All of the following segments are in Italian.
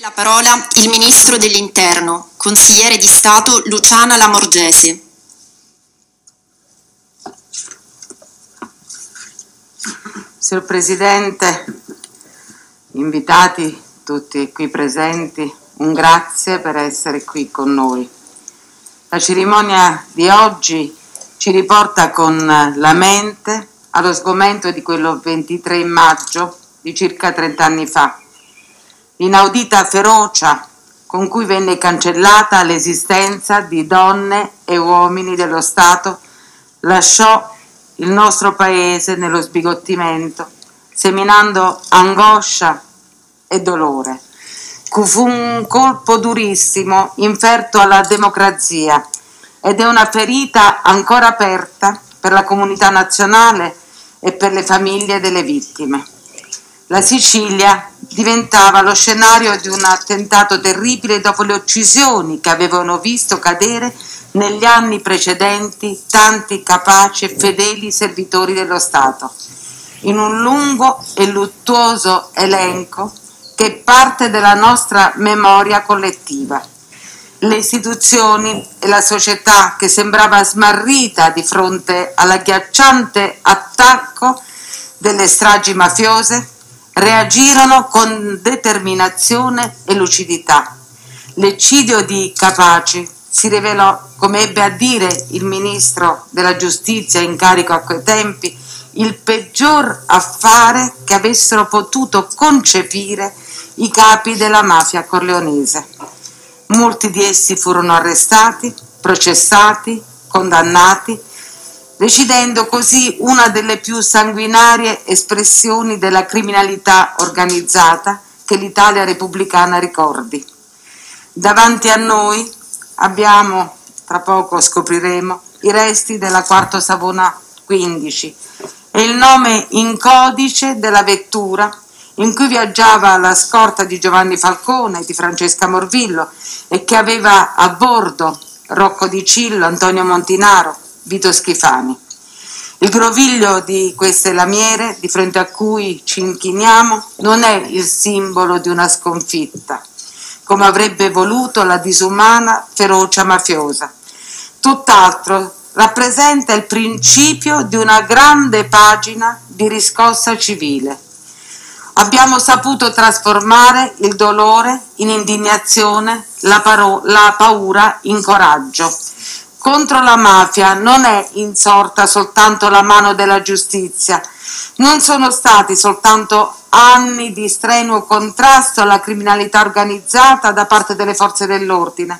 la parola il Ministro dell'Interno, consigliere di Stato Luciana Lamorgese. Signor Presidente, invitati tutti qui presenti, un grazie per essere qui con noi. La cerimonia di oggi ci riporta con la mente allo sgomento di quello 23 maggio di circa 30 anni fa. L'inaudita ferocia con cui venne cancellata l'esistenza di donne e uomini dello Stato lasciò il nostro paese nello sbigottimento, seminando angoscia e dolore. Fu un colpo durissimo inferto alla democrazia ed è una ferita ancora aperta per la comunità nazionale e per le famiglie delle vittime. La Sicilia diventava lo scenario di un attentato terribile dopo le uccisioni che avevano visto cadere negli anni precedenti tanti capaci e fedeli servitori dello Stato, in un lungo e luttuoso elenco che è parte della nostra memoria collettiva. Le istituzioni e la società che sembrava smarrita di fronte all'agghiacciante attacco delle stragi mafiose reagirono con determinazione e lucidità. L'eccidio di Capaci si rivelò, come ebbe a dire il ministro della giustizia in carico a quei tempi, il peggior affare che avessero potuto concepire i capi della mafia corleonese. Molti di essi furono arrestati, processati, condannati, decidendo così una delle più sanguinarie espressioni della criminalità organizzata che l'Italia repubblicana ricordi. Davanti a noi abbiamo, tra poco scopriremo, i resti della quarto Savona 15 e il nome in codice della vettura in cui viaggiava la scorta di Giovanni Falcone e di Francesca Morvillo e che aveva a bordo Rocco Di Cillo, Antonio Montinaro, Vito Schifani. Il groviglio di queste lamiere, di fronte a cui ci inchiniamo, non è il simbolo di una sconfitta, come avrebbe voluto la disumana ferocia mafiosa. Tutt'altro rappresenta il principio di una grande pagina di riscossa civile. Abbiamo saputo trasformare il dolore in indignazione, la, la paura in coraggio. Contro la mafia non è insorta soltanto la mano della giustizia, non sono stati soltanto anni di strenuo contrasto alla criminalità organizzata da parte delle forze dell'ordine.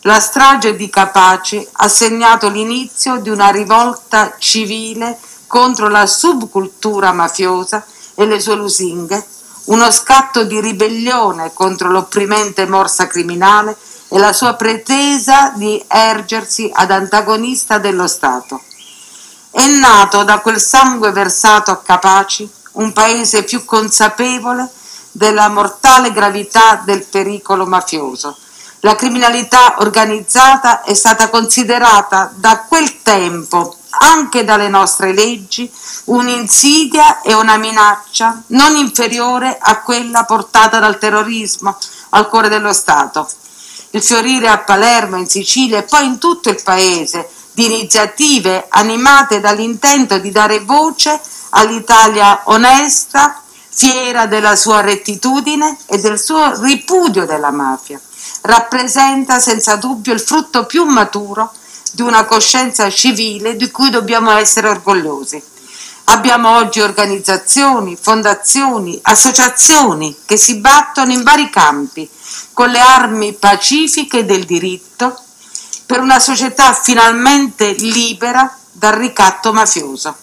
La strage di Capaci ha segnato l'inizio di una rivolta civile contro la subcultura mafiosa e le sue lusinghe, uno scatto di ribellione contro l'opprimente morsa criminale e la sua pretesa di ergersi ad antagonista dello Stato. È nato da quel sangue versato a Capaci un paese più consapevole della mortale gravità del pericolo mafioso. La criminalità organizzata è stata considerata da quel tempo, anche dalle nostre leggi, un'insidia e una minaccia non inferiore a quella portata dal terrorismo al cuore dello Stato. Il fiorire a Palermo, in Sicilia e poi in tutto il paese di iniziative animate dall'intento di dare voce all'Italia onesta, fiera della sua rettitudine e del suo ripudio della mafia. Rappresenta senza dubbio il frutto più maturo di una coscienza civile di cui dobbiamo essere orgogliosi. Abbiamo oggi organizzazioni, fondazioni, associazioni che si battono in vari campi con le armi pacifiche del diritto per una società finalmente libera dal ricatto mafioso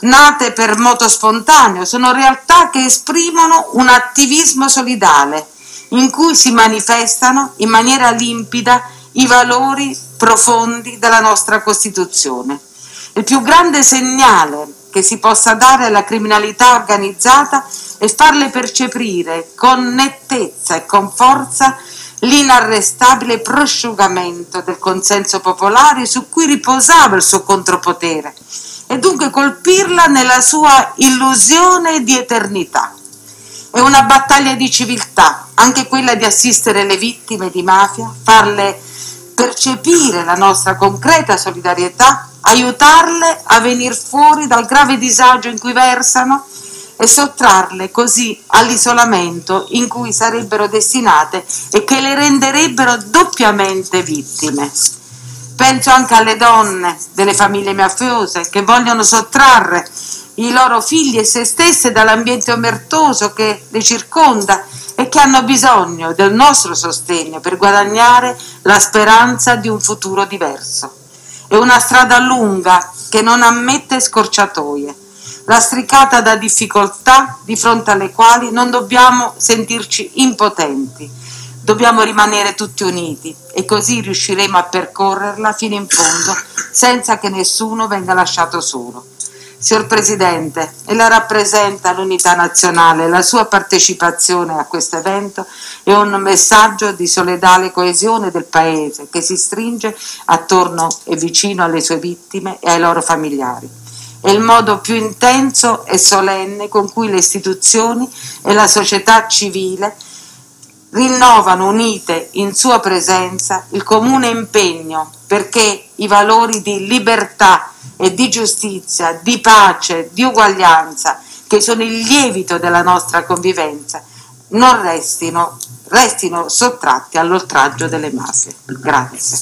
nate per moto spontaneo, sono realtà che esprimono un attivismo solidale in cui si manifestano in maniera limpida i valori profondi della nostra Costituzione. Il più grande segnale che si possa dare alla criminalità organizzata è farle percepire con nettezza e con forza l'inarrestabile prosciugamento del consenso popolare su cui riposava il suo contropotere e dunque colpirla nella sua illusione di eternità. È una battaglia di civiltà, anche quella di assistere le vittime di mafia, farle percepire la nostra concreta solidarietà, aiutarle a venire fuori dal grave disagio in cui versano e sottrarle così all'isolamento in cui sarebbero destinate e che le renderebbero doppiamente vittime. Penso anche alle donne delle famiglie mafiose che vogliono sottrarre i loro figli e se stesse dall'ambiente omertoso che le circonda e che hanno bisogno del nostro sostegno per guadagnare la speranza di un futuro diverso. È una strada lunga che non ammette scorciatoie, lastricata da difficoltà di fronte alle quali non dobbiamo sentirci impotenti, dobbiamo rimanere tutti uniti e così riusciremo a percorrerla fino in fondo senza che nessuno venga lasciato solo. Signor Presidente, ella rappresenta l'unità nazionale, la sua partecipazione a questo evento è un messaggio di solidale coesione del Paese che si stringe attorno e vicino alle sue vittime e ai loro familiari. È il modo più intenso e solenne con cui le istituzioni e la società civile rinnovano unite in sua presenza il comune impegno perché i valori di libertà e di giustizia, di pace, di uguaglianza, che sono il lievito della nostra convivenza, non restino, restino sottratti all'oltraggio delle masse. Grazie.